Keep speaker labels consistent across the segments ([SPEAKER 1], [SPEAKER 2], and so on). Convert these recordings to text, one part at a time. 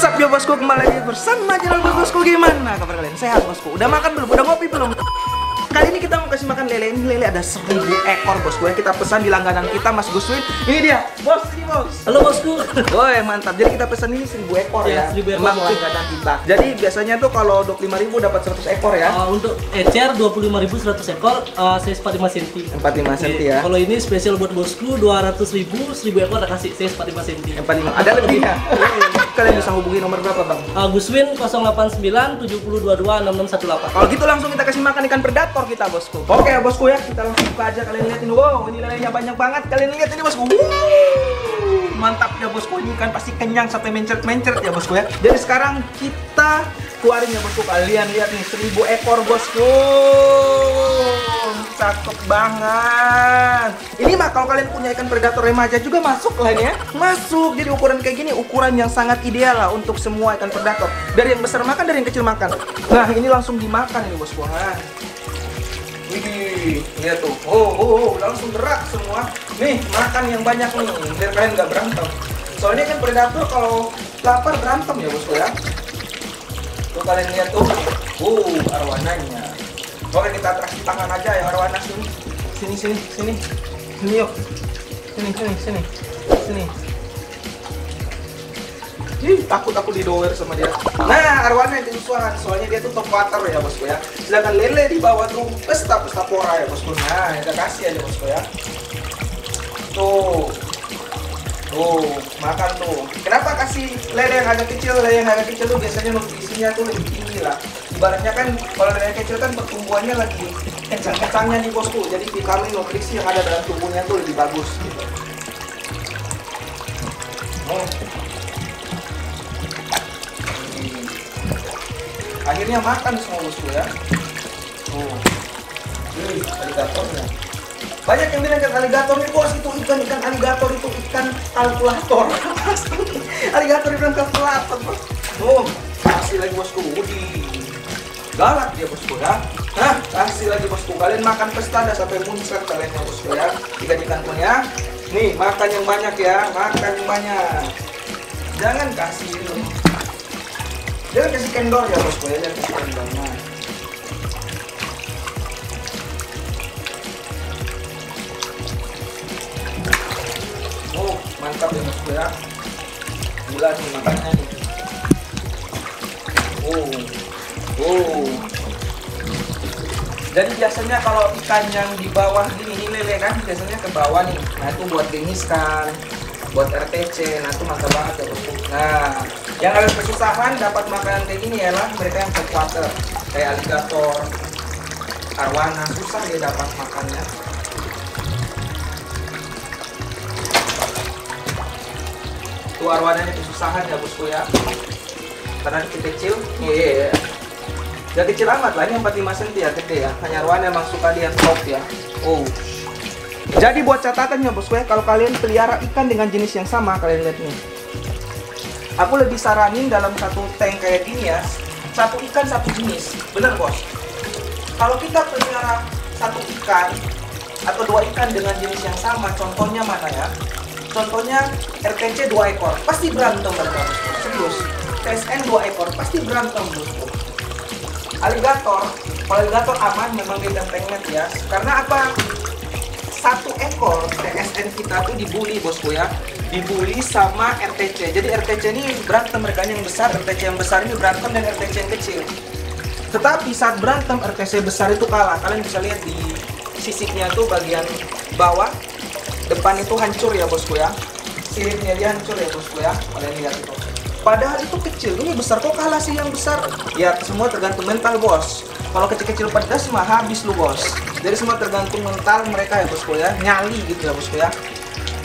[SPEAKER 1] Yosap ya bosku? Kembali lagi bersama channel bosku. Gimana kabar kalian? Sehat bosku? Udah makan belum? Udah ngopi belum Kali ini kita mau kasih makan lele. Ini lele ada seribu ekor bosku ya kita pesan di langganan kita Mas Guswin ini dia. Bos ini bos.
[SPEAKER 2] Halo bosku.
[SPEAKER 1] Woi mantap. Jadi kita pesan ini seribu ekor ya,
[SPEAKER 2] Ya, 1000 ekor,
[SPEAKER 1] Emang langganan kita. Jadi biasanya tuh kalau 25 ribu dapat 100 ekor ya.
[SPEAKER 2] Uh, untuk ecer 25.100 ekor, uh, size 45 cm.
[SPEAKER 1] 45 cm ya.
[SPEAKER 2] Kalau ini spesial buat bosku 200.000 1000 ekor ada kasih size 45 cm.
[SPEAKER 1] 45 ada lebih ya? Kalian bisa hubungi nomor berapa bang?
[SPEAKER 2] Uh, Guswin 089 7022 6618.
[SPEAKER 1] Kalau gitu langsung kita kasih makan ikan predator kita bosku. Oke bosku ya, kita langsung buka aja kalian lihat ini. Wow, ini lelenya banyak banget. Kalian lihat ini bosku. Wuh, mantap ya bosku. Ini ikan pasti kenyang sampai mencret-mencret ya bosku ya. Jadi sekarang kita keluarin ya bosku. Kalian lihat nih 1000 ekor bosku. Cakep banget. Ini mah kalau kalian punya ikan predator remaja juga masuk lah ya. Masuk. Jadi ukuran kayak gini ukuran yang sangat ideal lah untuk semua ikan predator. Dari yang besar makan, dari yang kecil makan. Nah, ini langsung dimakan ini bosku. Nah. Widih, lihat tuh. Oh, oh, oh, langsung gerak semua. Nih, makan yang banyak nih, biar kalian nggak berantem. Soalnya kan predator kalau lapar berantem ya bosku ya. Tuh kalian lihat tuh. Uh, arwananya. Oke, kita atraksi tangan aja ya arwana sini. Sini, sini, sini. Sini yuk. Sini, sini, sini. Sini. Ih, takut aku didower sama dia. Nah, arwana yang kesusahan, soalnya dia tuh top water ya bosku ya. Sedangkan lele di bawah tuh pesta pesta pora ya bosku. Nah, kita kasih aja bosku ya. Tuh. Tuh, makan tuh. Kenapa kasih lele yang agak kecil? Lele yang agak kecil tuh biasanya nutrisinya tuh lebih tinggi lah. Ibaratnya kan kalau lele kecil kan pertumbuhannya lagi kencang-kencangnya nih bosku. Jadi vitamin nutrisi yang ada dalam tubuhnya tuh lebih bagus gitu. Oh. Akhirnya makan semua bosku ya. Oh Wih, aligatornya. Banyak yang bilang ikan aligator nih bos itu ikan ikan aligator itu ikan kalkulator. Aligator ikan kalkulator bos. Oh kasih lagi bosku Wudi galak dia bosku ya. Nah kasih lagi bosku. Kalian makan pesta dah sampai muncrat kalian ya bosku ya. Ikan ikan punya nih makan yang banyak ya. Makan yang banyak. Jangan kasih itu Jangan kasih kendor ya bosku ya, jangan kasih kendor. Nah. Oh, mantap ya bosku ya. Gila nih makannya nih. Oh, oh. Jadi biasanya kalau ikan yang di bawah ini, ini lele kan biasanya ke bawah nih. Nah itu buat deniskan, buat RTC, nah itu mantap banget ya bosku. Nah, yang agak kesusahan dapat makanan kayak gini ya lah mereka yang fresh water kayak aligator, arwana susah dia dapat makannya. Tuh arwananya kesusahan ya bosku ya. Karena kecil kecil, iya. iya, iya. Ya kecil amat lah, ini 45 cm ya gede ya. Hanya arwana emang suka dia top ya. Oh. Jadi buat catatan ya bosku ya, kalau kalian pelihara ikan dengan jenis yang sama, kalian lihat nih. Aku lebih saranin dalam satu tank kayak gini ya, satu ikan satu jenis. Bener bos? Kalau kita pelihara satu ikan atau dua ikan dengan jenis yang sama, contohnya mana ya? Contohnya RTC dua ekor, pasti berantem bosku. Serius. TSN dua ekor, pasti berantem bosku. Aligator, kalau aligator aman memang dia ganteng ya. Karena apa? Satu ekor TSN kita tuh dibully bosku ya. Dibully sama RTC jadi RTC ini berantem mereka yang besar RTC yang besar ini berantem dan RTC yang kecil. Tetapi saat berantem RTC besar itu kalah. Kalian bisa lihat di sisiknya tuh bagian bawah. Depan itu hancur ya bosku ya. Siripnya dia hancur ya bosku ya. Kalian lihat itu. Padahal itu kecil. Ini besar. Kok kalah sih yang besar? Ya semua tergantung mental bos. Kalau kecil-kecil pedas mah habis lu bos jadi semua tergantung mental mereka ya bosku ya nyali gitu ya bosku ya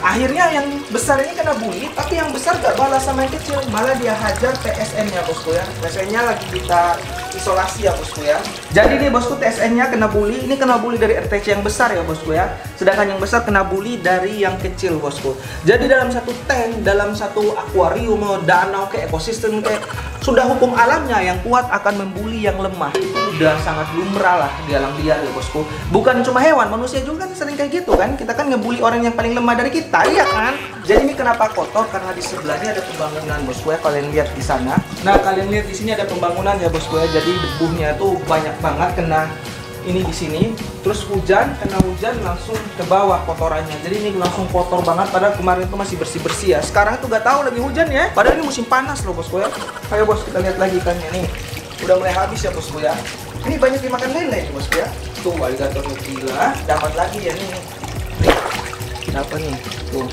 [SPEAKER 1] akhirnya yang besar ini kena bully tapi yang besar gak balas sama yang kecil. Malah dia hajar TSN nya bosku ya. TSN nya lagi kita isolasi ya bosku ya. Jadi nih bosku TSN nya kena bully. Ini kena bully dari RTC yang besar ya bosku ya. Sedangkan yang besar kena bully dari yang kecil bosku. Jadi dalam satu tank dalam satu akuarium danau ke ekosistem kayak sudah hukum alamnya yang kuat akan membuli yang lemah. Itu udah sangat lumrah lah di alam liar ya bosku. Bukan cuma hewan, manusia juga kan sering kayak gitu kan. Kita kan ngebully orang yang paling lemah dari kita, iya kan? Jadi ini kenapa kotor? Karena di sebelahnya ada pembangunan bosku ya. Kalian lihat di sana. Nah kalian lihat di sini ada pembangunan ya bosku ya. Jadi debunya tuh banyak banget kena ini di sini. Terus hujan kena hujan langsung ke bawah kotorannya. Jadi ini langsung kotor banget. Padahal kemarin itu masih bersih bersih ya. Sekarang tuh gak tahu lagi hujan ya. Padahal ini musim panas loh bosku ya ayo bos kita lihat lagi ikannya nih. Udah mulai habis ya bosku ya. Ini banyak dimakan lele nih bosku ya. Tuh aligatornya gila dapat lagi ya nih apa nih tuh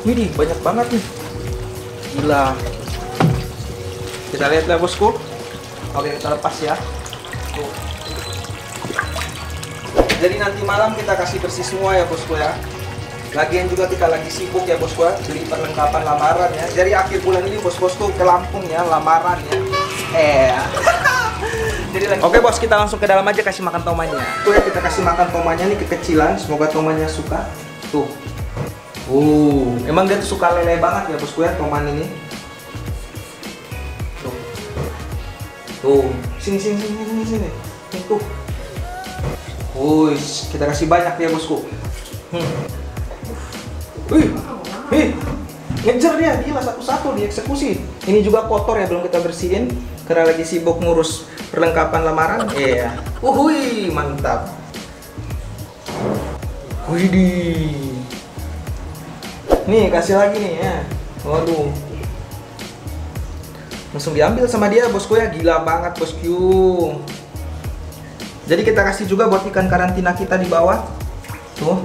[SPEAKER 1] Widih, banyak banget nih. Gila. Kita lihat lah bosku. Oke, kita lepas ya. Tuh. Jadi nanti malam kita kasih bersih semua ya bosku ya. Lagian juga kita lagi sibuk ya bosku ya, beli perlengkapan lamaran ya. Jadi akhir bulan ini bos-bosku ke Lampung ya, lamaran ya. Eh. Jadi lagi. Oke bos, kita langsung ke dalam aja kasih makan tomannya. Tuh ya kita kasih makan tomannya nih kekecilan, semoga tomannya suka. Tuh. Uh, emang dia tuh suka lele banget ya bosku ya toman ini. Tuh. Tuh, sini sini sini sini sini. Nih, tuh. Wih, kita kasih banyak ya bosku. Hmm. Wih, wih, ngejar dia, gila satu-satu dieksekusi. Ini juga kotor ya, belum kita bersihin karena lagi sibuk ngurus perlengkapan lamaran. Iya. Uhui, mantap. Widih. Nih, kasih lagi nih ya. Waduh. Langsung diambil sama dia bosku ya, gila banget bosku. Jadi kita kasih juga buat ikan karantina kita di bawah. Tuh.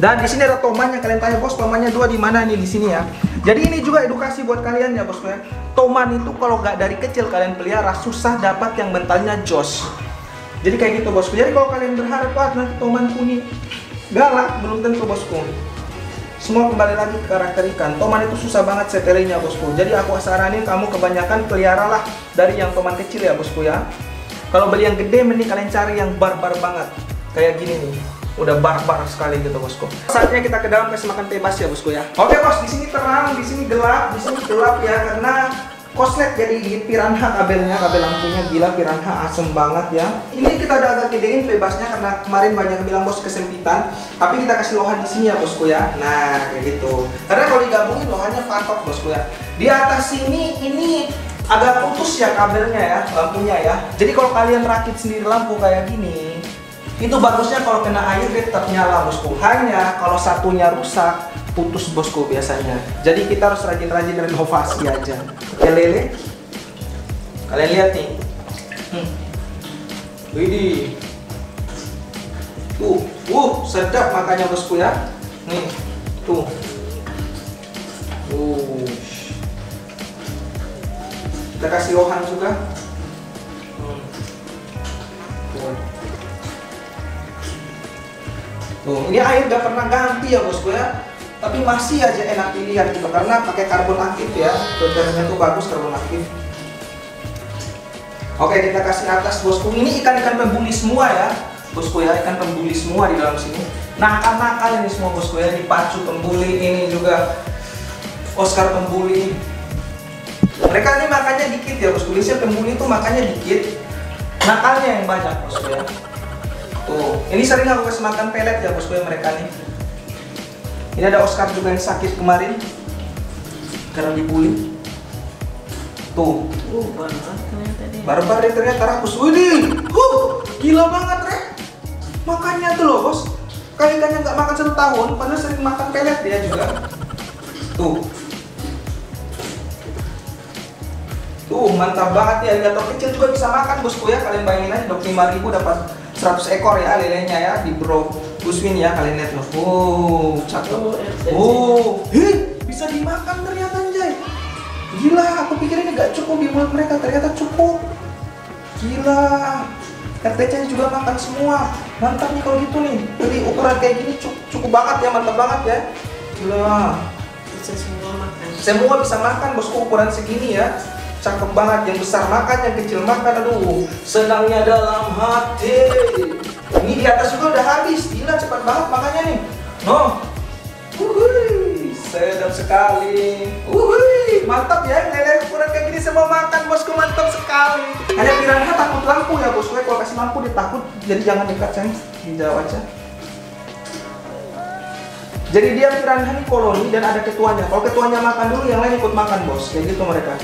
[SPEAKER 1] Dan di sini ada toman yang kalian tanya bos, tomannya dua di mana nih di sini ya. Jadi ini juga edukasi buat kalian ya bosku ya. Toman itu kalau nggak dari kecil kalian pelihara susah dapat yang mentalnya jos. Jadi kayak gitu bosku. Jadi kalau kalian berharap wah nanti toman kuning galak belum tentu bosku. Semua kembali lagi ke karakter ikan. Toman itu susah banget setelnya bosku. Jadi aku saranin kamu kebanyakan peliharalah dari yang toman kecil ya bosku ya. Kalau beli yang gede mending kalian cari yang barbar banget. Kayak gini nih. Udah barbar sekali gitu bosku. Saatnya kita ke dalam kasih makan bebas ya bosku ya. Oke bos, di sini terang, di sini gelap, di sini gelap ya karena koslet jadi di piranha kabelnya, kabel lampunya gila piranha asem banget ya. Ini kita udah agak gedein bebasnya karena kemarin banyak bilang bos kesempitan, tapi kita kasih lohan di sini ya bosku ya. Nah, kayak gitu. Karena kalau digabungin lohannya patok bosku ya. Di atas sini ini agak putus ya kabelnya ya, lampunya ya. Jadi kalau kalian rakit sendiri lampu kayak gini, itu bagusnya kalau kena air dia tetap nyala bosku. Hanya kalau satunya rusak, putus bosku biasanya. Jadi kita harus rajin-rajin renovasi aja. Oke lele, kalian lihat nih. Hmm. Widih. Tuh, uh, sedap makannya bosku ya. Nih, tuh. Uh. Kita kasih lohan juga. Hmm. Tuh. Tuh, ini air gak pernah ganti ya bosku ya. Tapi masih aja enak dilihat gitu karena pakai karbon aktif ya. Filternya tuh bagus karbon aktif. Oke, kita kasih atas bosku. Ini ikan-ikan pembuli semua ya. Bosku ya, ikan pembuli semua di dalam sini. Nakal-nakal ini semua bosku ya. Ini pembuli, ini juga Oscar pembuli. Mereka ini makannya dikit ya bosku. Biasanya pembuli itu makannya dikit. Nakalnya yang banyak bosku ya. Tuh, ini sering aku kasih makan pelet ya bosku ya mereka nih. Ini ada Oscar juga yang sakit kemarin karena dibully. Tuh,
[SPEAKER 2] Uh, ternyata dia.
[SPEAKER 1] barbar dia ternyata rakus. Widih, huh, gila banget re. Makannya tuh loh bos. Kali ikannya nggak makan satu tahun, padahal sering makan pelet dia juga. Tuh. Tuh, mantap banget ya. Alligator kecil juga bisa makan bosku ya. Kalian bayangin aja, 25.000 dapat 100 ekor ya lelenya ya di Bro Guswin ya kalian lihat loh. Wow, cakep.
[SPEAKER 2] Oh.
[SPEAKER 1] Oh, hih, bisa dimakan ternyata anjay. Gila, aku pikir ini gak cukup di mulut mereka, ternyata cukup. Gila. RTC juga makan semua. Mantap nih kalau gitu nih. Jadi ukuran kayak gini cukup, cukup banget ya, mantap banget ya. Gila.
[SPEAKER 2] Bisa semua makan.
[SPEAKER 1] Semua bisa makan bosku ukuran segini ya. Cakep banget, yang besar makan, yang kecil makan. Aduh, senangnya dalam hati. Ini di atas juga udah habis. Gila, cepat banget makannya nih. No. Sedap sekali. Wuhui. mantap ya lele ukuran kayak gini semua makan bosku mantap sekali hanya piranha takut lampu ya bosku kalau kasih lampu dia takut jadi jangan dekat sayang jauh aja jadi dia piranha ini koloni dan ada ketuanya kalau ketuanya makan dulu yang lain ikut makan bos kayak gitu mereka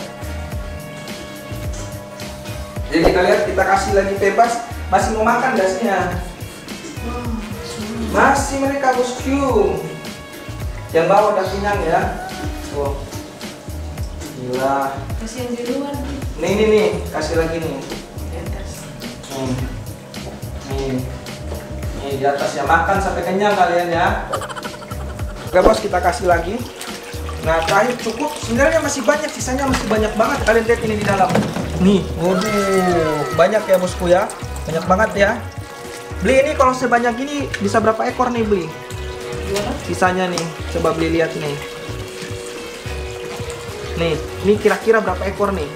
[SPEAKER 1] jadi kita lihat kita kasih lagi bebas masih mau makan gasnya. Masih mereka bosku yang bawah udah kenyang ya. Oh gila.
[SPEAKER 3] Kasih yang di luar. Nih.
[SPEAKER 1] nih nih. Nih kasih lagi nih.
[SPEAKER 3] Di atas.
[SPEAKER 1] nih nih. Nih di atas ya. Makan sampai kenyang kalian ya. Oke bos kita kasih lagi. Nah terakhir cukup. Sebenarnya masih banyak sisanya masih banyak banget. Kalian lihat ini di dalam nih. Waduh banyak ya bosku ya. Banyak banget ya. Beli ini kalau sebanyak ini bisa berapa ekor nih beli? Sisanya nih coba beli lihat nih. Nih ini kira-kira berapa ekor nih?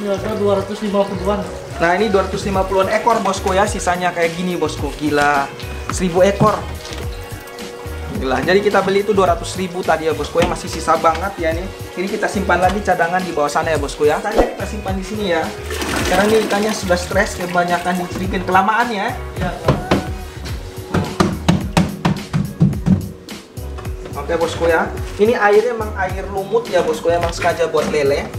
[SPEAKER 2] Ada 250-an.
[SPEAKER 1] nah ini 250-an ekor bosku ya sisanya kayak gini bosku. Gila 1000 ekor gila jadi kita beli itu 200 ribu tadi ya bosku ya masih sisa banget ya nih ini kita simpan lagi cadangan di bawah sana ya bosku ya Ikannya kita simpan di sini ya karena ini ikannya sudah stres kebanyakan dicerikin kelamaan ya
[SPEAKER 2] Ya,
[SPEAKER 1] Oke bosku ya, ini airnya emang air lumut ya bosku ya, emang sengaja buat lele.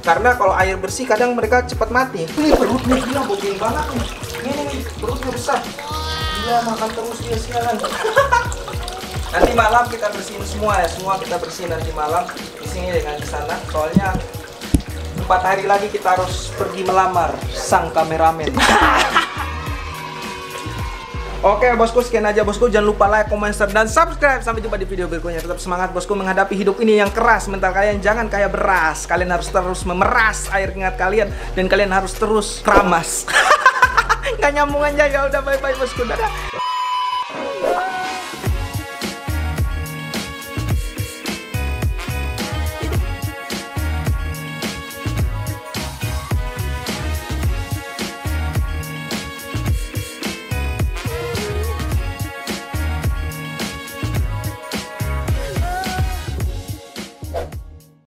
[SPEAKER 1] Karena kalau air bersih kadang mereka cepat mati. Ini perutnya gila bogeng banget nih. Ini nih perutnya besar. Gila makan terus dia sialan. nanti malam kita bersihin semua ya, semua kita bersihin nanti malam di sini dengan di sana. Soalnya empat hari lagi kita harus pergi melamar sang kameramen. Oke bosku sekian aja bosku. Jangan lupa like, comment, share, dan subscribe. Sampai jumpa di video berikutnya. Tetap semangat bosku menghadapi hidup ini yang keras. Mental kalian jangan kayak beras. Kalian harus terus memeras air keringat kalian. Dan kalian harus terus keramas. Nggak nyambung aja. Ya udah bye bye bosku. Dadah